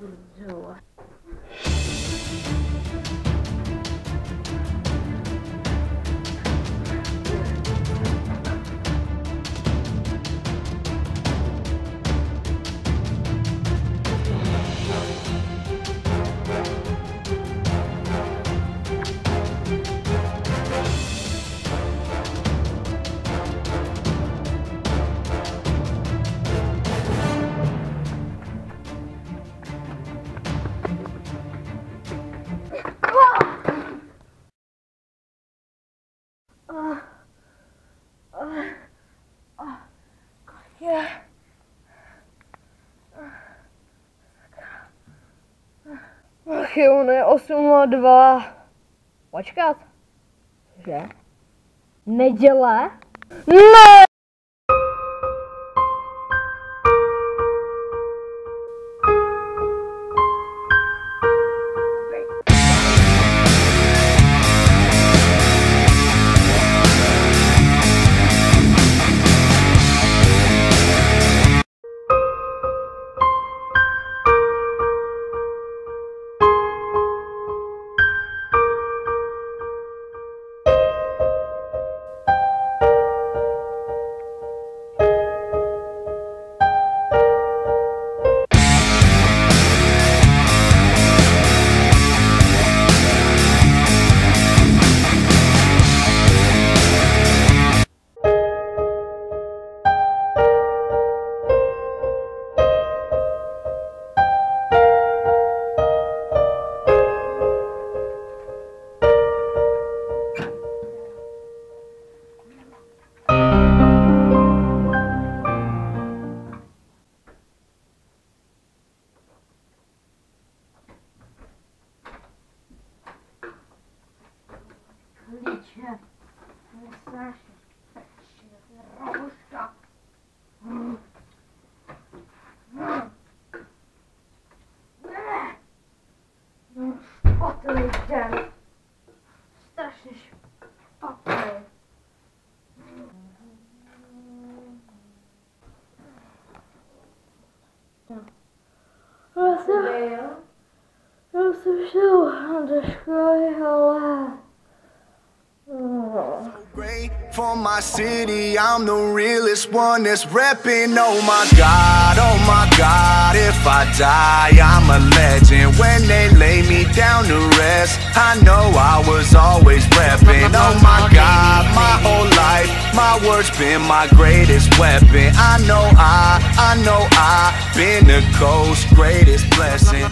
嗯，就我 Ach jo, ne, 8.02. Počkat. Že? Neděle? Ne! Do školy, ale... Oh. Great for my city, I'm the realest one that's repping. Oh my god, oh my god, if I die, I'm a legend. When they lay me down to rest, I know I was always repping. Oh my god, my whole life, my words been my greatest weapon. I know I, I know I, been the coast's greatest blessing.